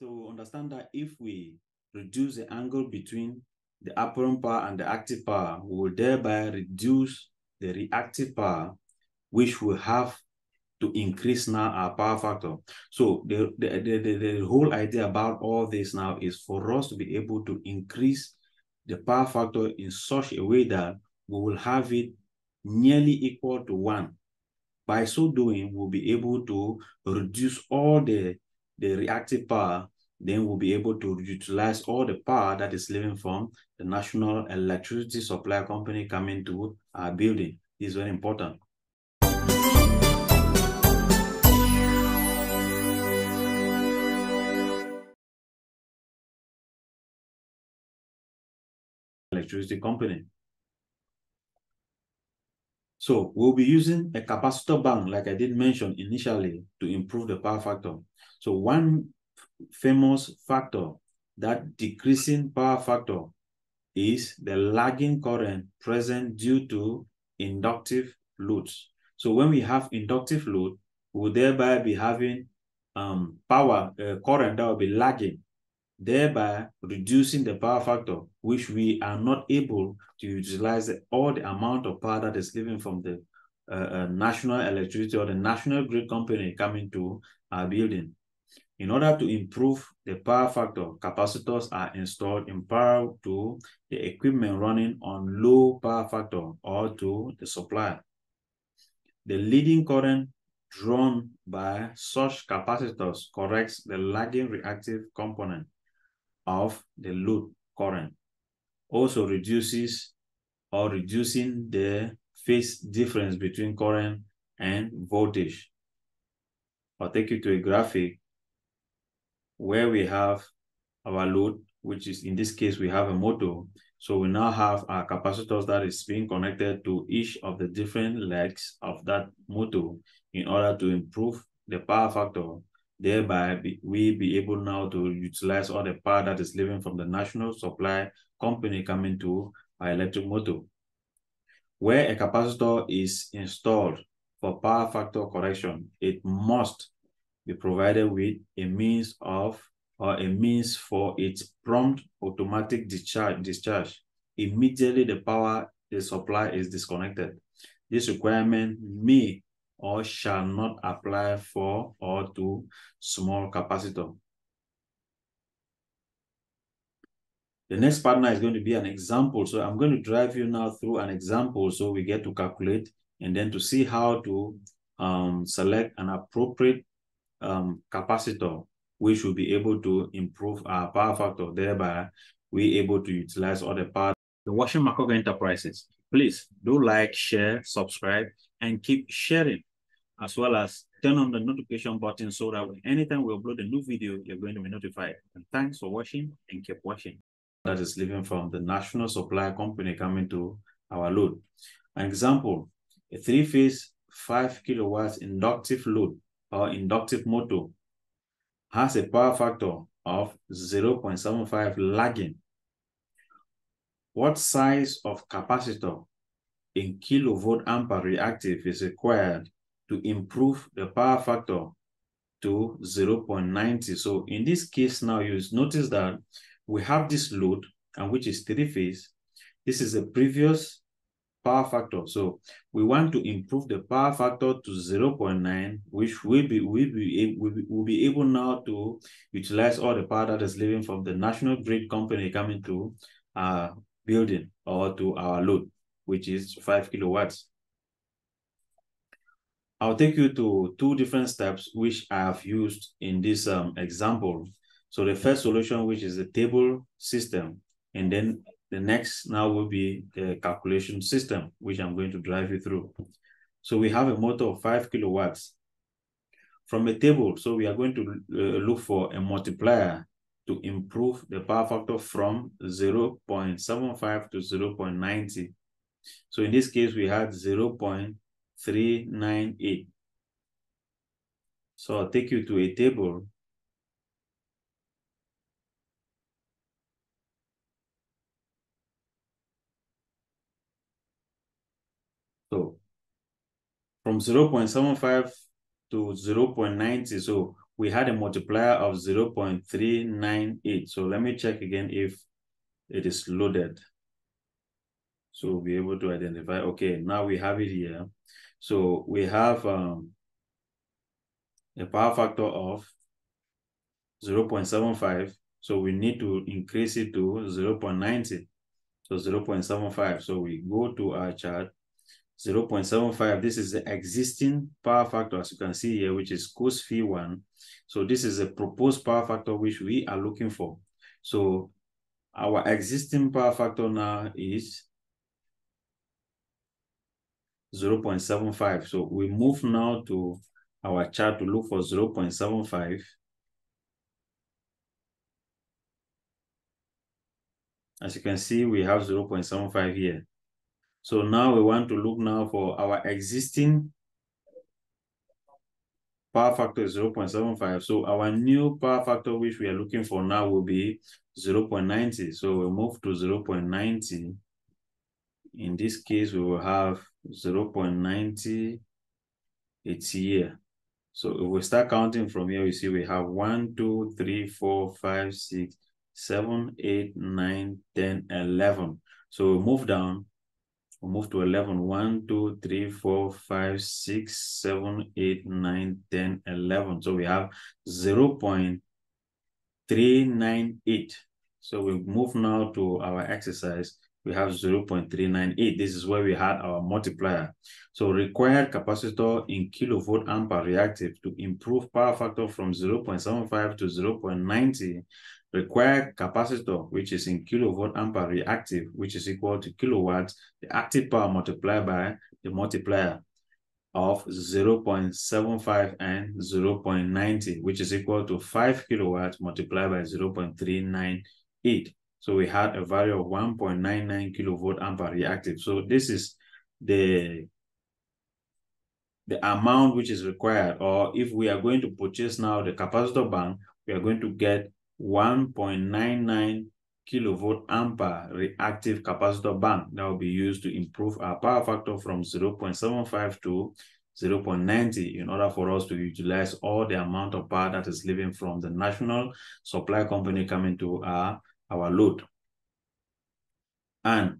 to understand that if we reduce the angle between the apparent power and the active power, we will thereby reduce the reactive power, which will have to increase now our power factor. So the, the, the, the whole idea about all this now is for us to be able to increase the power factor in such a way that we will have it nearly equal to one. By so doing, we'll be able to reduce all the, the reactive power, then we'll be able to utilize all the power that is leaving from the National Electricity Supply Company coming to our building. This is very important. Electricity Company. So we'll be using a capacitor bank, like I did mention initially, to improve the power factor. So one famous factor that decreasing power factor is the lagging current present due to inductive loads. So when we have inductive load, we'll thereby be having um, power uh, current that will be lagging, thereby reducing the power factor, which we are not able to utilize all the amount of power that is given from the uh, uh, national electricity or the national grid company coming to our building. In order to improve the power factor, capacitors are installed in parallel to the equipment running on low power factor or to the supplier. The leading current drawn by such capacitors corrects the lagging reactive component of the load current. Also reduces or reducing the phase difference between current and voltage. I'll take you to a graphic where we have our load, which is in this case, we have a motor. So we now have our capacitors that is being connected to each of the different legs of that motor in order to improve the power factor. Thereby, be, we be able now to utilize all the power that is leaving from the national supply company coming to our electric motor. Where a capacitor is installed for power factor correction, it must be provided with a means of or a means for its prompt automatic discharge, discharge immediately the power the supply is disconnected. This requirement may or shall not apply for or to small capacitor. The next partner is going to be an example. So I'm going to drive you now through an example so we get to calculate and then to see how to um, select an appropriate um, capacitor, which will be able to improve our power factor, thereby we able to utilize all the power. The Washing Makoge Enterprises, please do like, share, subscribe, and keep sharing, as well as turn on the notification button so that anytime we upload a new video, you're going to be notified. And thanks for watching and keep watching. That is living from the National Supply Company coming to our load. An example, a three-phase 5 kilowatts inductive load or inductive motor has a power factor of 0.75 lagging. What size of capacitor in kilovolt ampere reactive is required to improve the power factor to 0.90? So in this case now, you notice that we have this load, and which is three phase. This is a previous power factor. So we want to improve the power factor to 0.9, which will be, will be, will be, will be able now to utilize all the power that is leaving from the national grid company coming to our building or to our load, which is five kilowatts. I'll take you to two different steps which I have used in this um, example. So the first solution, which is the table system, and then the next now will be the calculation system, which I'm going to drive you through. So we have a motor of five kilowatts. From a table, so we are going to uh, look for a multiplier to improve the power factor from 0 0.75 to 0 0.90. So in this case, we had 0 0.398. So I'll take you to a table So from 0 0.75 to 0 0.90, so we had a multiplier of 0.398. So let me check again if it is loaded. So we'll be able to identify, okay, now we have it here. So we have um, a power factor of 0.75. So we need to increase it to 0.90. So 0.75. So we go to our chart 0.75. This is the existing power factor, as you can see here, which is cos phi 1. So this is a proposed power factor which we are looking for. So our existing power factor now is 0.75. So we move now to our chart to look for 0.75. As you can see, we have 0.75 here. So now we want to look now for our existing power factor is 0.75. So our new power factor which we are looking for now will be 0.90. So we move to 0.90. In this case, we will have 0.90. It's here. So if we start counting from here, you see we have 1, 2, 3, 4, 5, 6, 7, 8, 9, 10, 11. So we move down We'll move to 11. 1, 2, 3, 4, 5, 6, 7, 8, 9, 10, 11. So we have 0 0.398. So we move now to our exercise. We have 0 0.398. This is where we had our multiplier. So required capacitor in kilovolt ampere reactive to improve power factor from 0 0.75 to 0 0.90 required capacitor, which is in kilovolt ampere reactive, which is equal to kilowatts, the active power multiplied by the multiplier of 0.75 and 0.90, which is equal to 5 kilowatts multiplied by 0.398. So we had a value of 1.99 kilovolt ampere reactive. So this is the the amount which is required, or if we are going to purchase now the capacitor bank, we are going to get 1.99 kilovolt ampere reactive capacitor bank that will be used to improve our power factor from 0.75 to 0.90 in order for us to utilize all the amount of power that is leaving from the national supply company coming to our, our load. And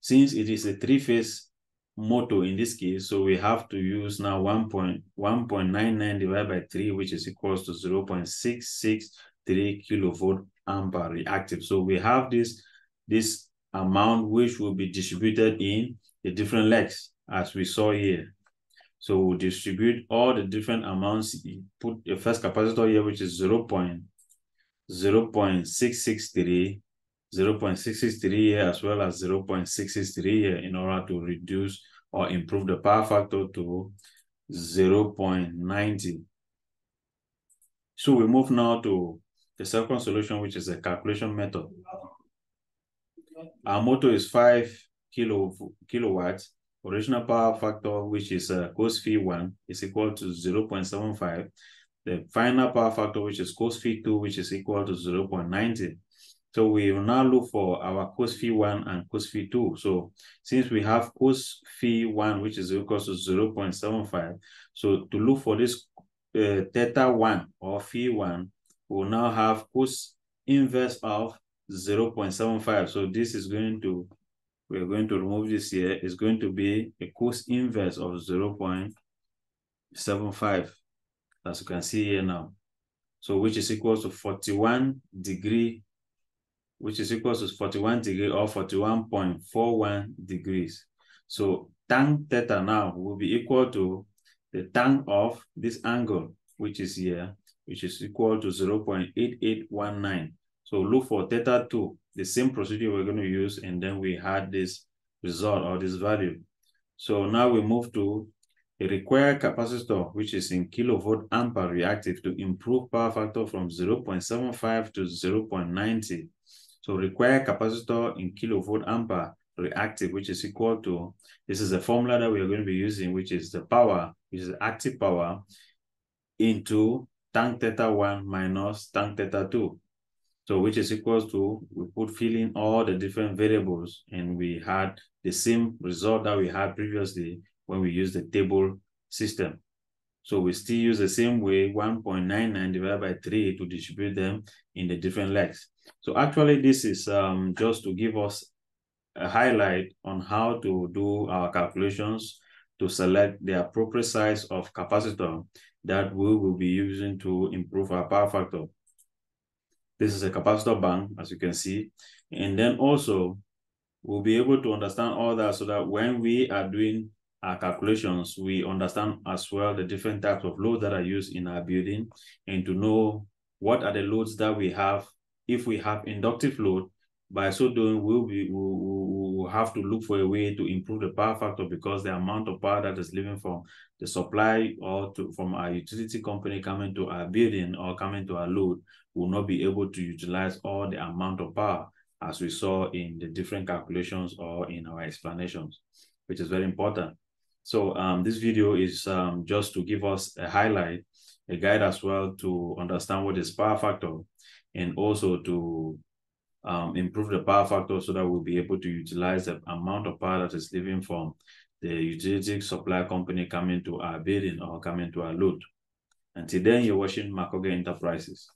since it is a three-phase motor in this case, so we have to use now 1.1.99 divided by 3, which is equals to 0.66 3 kilovolt ampere reactive. So we have this, this amount which will be distributed in the different legs as we saw here. So we'll distribute all the different amounts, put the first capacitor here, which is 0, 0 0.663, 0 0.663 here as well as 0 0.663 here in order to reduce or improve the power factor to 0 0.90. So we move now to the second solution, which is a calculation method. Our motor is 5 kilo, kilowatts. Original power factor, which is uh, cos phi 1, is equal to 0 0.75. The final power factor, which is cos phi 2, which is equal to 0 0.90. So we will now look for our cos phi 1 and cos phi 2. So since we have cos phi 1, which is equal to 0 0.75, so to look for this uh, theta 1 or phi 1, we'll now have cos inverse of 0 0.75. So this is going to, we're going to remove this here, is going to be a cos inverse of 0 0.75, as you can see here now. So which is equal to 41 degree, which is equal to 41 degree or 41.41 degrees. So tan theta now will be equal to the tan of this angle, which is here, which is equal to 0 0.8819. So look for theta 2, the same procedure we're going to use, and then we had this result or this value. So now we move to a required capacitor, which is in kilovolt ampere reactive to improve power factor from 0.75 to 0.90. So required capacitor in kilovolt ampere reactive, which is equal to, this is the formula that we are going to be using, which is the power, which is the active power, into tan theta 1 minus tan theta 2. So which is equals to, we put fill in all the different variables and we had the same result that we had previously when we use the table system. So we still use the same way, 1.99 divided by 3 to distribute them in the different legs. So actually, this is um, just to give us a highlight on how to do our calculations to select the appropriate size of capacitor that we will be using to improve our power factor. This is a capacitor bank, as you can see. And then also, we'll be able to understand all that so that when we are doing our calculations, we understand as well the different types of loads that are used in our building and to know what are the loads that we have. If we have inductive load, by so doing, we'll, be, we'll, we'll have to look for a way to improve the power factor because the amount of power that is leaving from the supply or to, from our utility company coming to our building or coming to our load will not be able to utilize all the amount of power as we saw in the different calculations or in our explanations, which is very important. So um, this video is um, just to give us a highlight, a guide as well to understand what is power factor and also to um, improve the power factor so that we'll be able to utilize the amount of power that is leaving from the utility supply company coming to our building or coming to our load. Until then, you're watching Makoge Enterprises.